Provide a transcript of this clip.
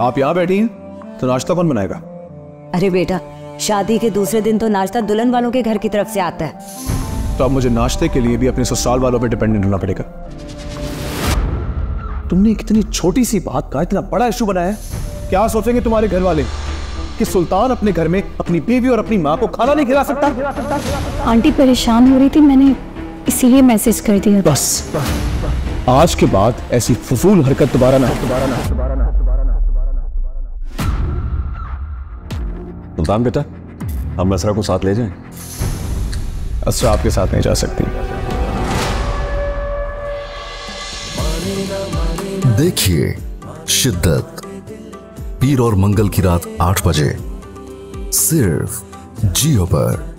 आप यहाँ बैठी हैं तो नाश्ता कौन बनाएगा? अरे बेटा शादी के दूसरे दिन तो नाश्ता दुल्हन वालों के घर की तरफ़ से आता है। तो अब मुझे नाश्ते के लिए भी अपने ससुराल वालों पे डिपेंडेंट होना पड़ेगा। तुमने कितनी छोटी सी बात का इतना बड़ा इशू बनाया है। क्या सोचेंगे तुम्हारे घर वाले कि सुल्तान अपने घर में अपनी बीवी और अपनी माँ को खाना नहीं खिला सकता? आंटी परेशान हो रही थी मैंने इसीलिए मैसेज कर दिया। बस आज के बाद ऐसी फजूल हरकत दोबारा ना दोबारा ना सुल्तान बेटा हम असरा को साथ ले जाएँ असरा आपके साथ नहीं जा सकती देखिए शिद्दत पीर और मंगल की रात आठ बजे सिर्फ़ जियो पर